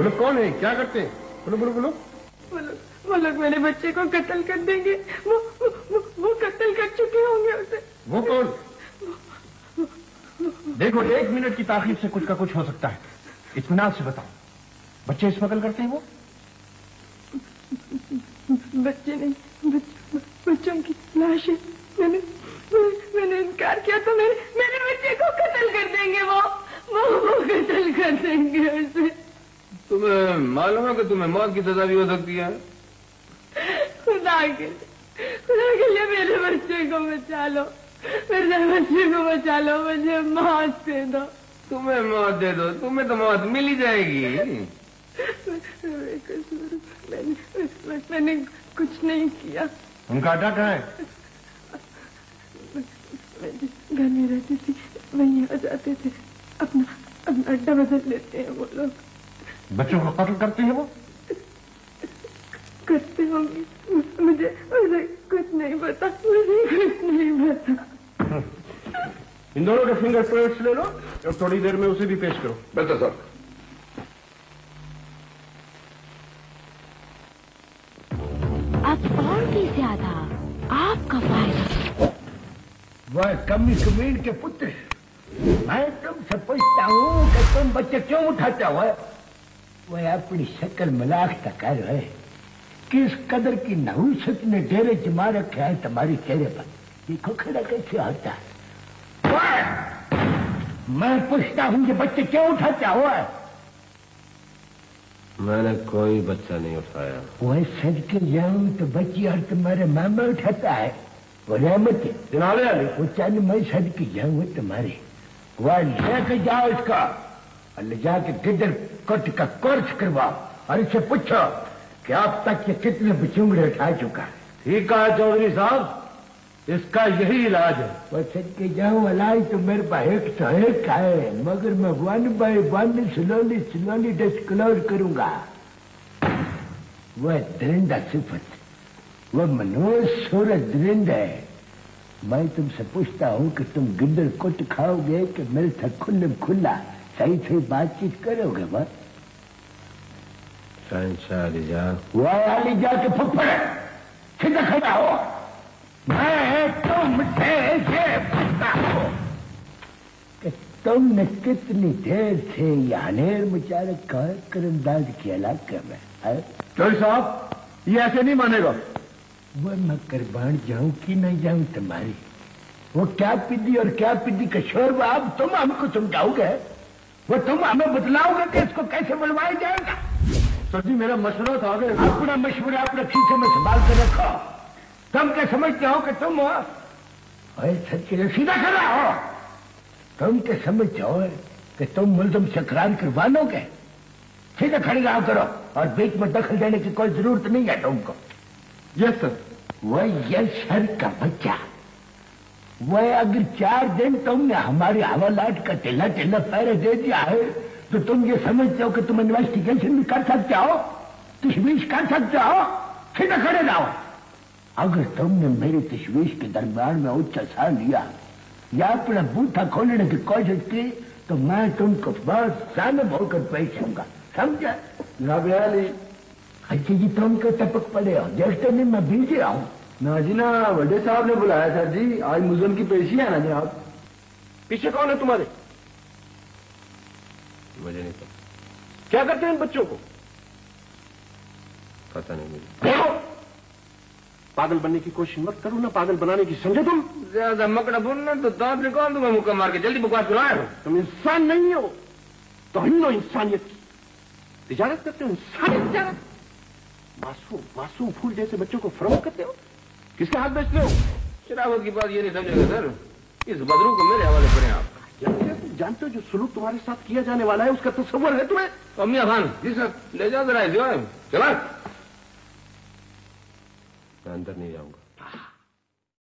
वो लोग कौन है? क्या करते हैं? बोलो बोलो बोलो। वो लोग मेरे बच्चे को कत्ल कर देंगे। वो वो, वो, कत्ल कर चुके होंगे उसे। वो कौन? देखो एक मिनट की ताखीर से कुछ का कुछ हो सकता है। इत्मीनान से बताओ। बच्चे स्मगल करते हैं वो? बच्चे नहीं बच, बच्चों की लाशें मैंने मैं- मैंने इनकार किया तो मेरे मेरे बच्चे को कत्ल कर देंगे वो। वो वो कत्ल कर देंगे उसे। तुम्हें मालूम है कि तुम्हें मौत की सजा भी हो सकती है? खुदा के लिए खुदा के लिए मेरे बच्चे को बचा लो। मेरे बच्चे को बचा लो मुझे मौत दे दो। तुम्हें मौत दे दो तुम्हें तो मौत मिल ही जाएगी। मैंने मैंने कुछ नहीं किया। उनका कहाँ है? घर में रहती थी वहीं आ जाते थे अपना अपना अड्डा बदल लेते हैं वो लोग। बच्चों को कत्ल करते हैं वो? करते होंगे। मुझे मुझे कुछ नहीं पता। मुझे कुछ नहीं पता। इन दोनों के फिंगर प्रिंट्स ले लो और थोड़ी देर में उसे भी पेश करो। बेहतर सर। अब और भी ज़्यादा आपका फ़ायदा। वह कमी कमीन के पुत्र मैं तुमसे पूछता हूँ कि तुम बच्चे क्यों उठाते हो? वह अपनी शक्ल मलाक तक है है किस कदर की नहुसत ने डेरे जमा रखे है तुम्हारे चेहरे पर। देखो खड़ा कैसे होता है। मैं पूछता हूँ कि बच्चे क्यों उठाते हो? मैंने कोई बच्चा नहीं उठाया। वह सद के जाऊँ तो बच्ची और तुम्हारे मामा उठाता है। वो रहमत है वो चल मैं सद के जाऊँ तुम्हारे। वह लेके जाओ इसका। ले जाके किधर कट का कोर्स करवाओ और इससे पूछो कि अब तक ये कितने बचूंगड़े उठा चुका है? ठीक कहा चौधरी साहब इसका यही इलाज है। वो सद के जाऊँ अलाई तो मेरे पास एक तो एक है मगर मैं one by one slowly slowly disclose करूँगा। वह दरिंदा सिफत वह मनोज सूरज दरिंद है। मैं तुमसे पूछता हूँ कि तुम गिद्दड़ कुट खाओगे कि मेरे से खुल्ले खुल्ला सही सही बातचीत करोगे वह जाके फुफड़ सीधा खड़ा हो। मैं ये पूछता हूँ। कि तुमने कितनी देर से ये अनेर मचा रखा है करमदाज के इलाके में है? चौधरी साहब ये ऐसे नहीं मानेगा। वो मैं कुर्बान जाऊँ कि नहीं जाऊँ तुम्हारी? वो क्या पीदी और क्या पीदी का शोर वो अब तुम हमको समझाओगे? वो तुम हमें बतलाओगे कि इसको कैसे बुलवाया जाएगा? सर जी मेरा मशवरा था कि अपना मशवरा अपने खींचे में संभाल कर रखो। तुम क्या समझते हो कि तुम अरे सच्चे सीधा खड़ा हो। तुम क्या समझते हो कि तुम मुलजम सकरार करवा लोगे सीधा खड़ी रहा करो और बीच में दखल देने की कोई ज़रूरत नहीं है तुमको। यस सर वह ये सर का बच्चा। वह अगर चार दिन तुमने हमारे हवालात का टेला टेला पैरे दे दिया है तो तुम ये समझते हो कि तुम इन्वेस्टिगेशन भी कर सकते हो तशवीश कर सकते हो सीधा खड़े जाओ अगर तुमने मेरी तशवीश के दरबार में उच्च सा लिया या अपना बूथा खोलने की कोशिश की तो मैं तुमको बहुत सालब होकर पेश होऊँगा समझा? अच्छा जी तुम क्यों टपक पड़े हो। देखते नहीं मैं बिज़ी आऊँ ना जी ना बड़े साहब ने बुलाया सर जी। आज मुजरम की पेशी है ना जनाब? पीछे कौन है तुम्हारे? मुझे नहीं पता। क्या करते हैं इन बच्चों को? पता नहीं मुझे। देखो पागल बनने की कोशिश मत करो ना पागल बनाने की समझे तुम। ज़्यादा मकड़ा बोलना तो दांत निकाल दूँगा मुक्का मार के जल्दी बकवास बुलाए तुम इंसान नहीं हो तो हम लो इंसानियत की। तिजारत करते हो इंसानियत। तिजारत मासूम मासूम फूल जैसे बच्चों को फरोख करते हो। किसके हाथ बेचते हो? शराबत की बात ये नहीं समझेगा सर। इस बदरू को मेरे हवाले करें आप। हो तुम जानते हो जो सुलूक तुम्हारे साथ किया जाने वाला है उसका तस्वर है तुम्हें? अमिया खान जी सर। ले जाओ जरा जो है। चला। मैं अंदर नहीं जाऊँगा।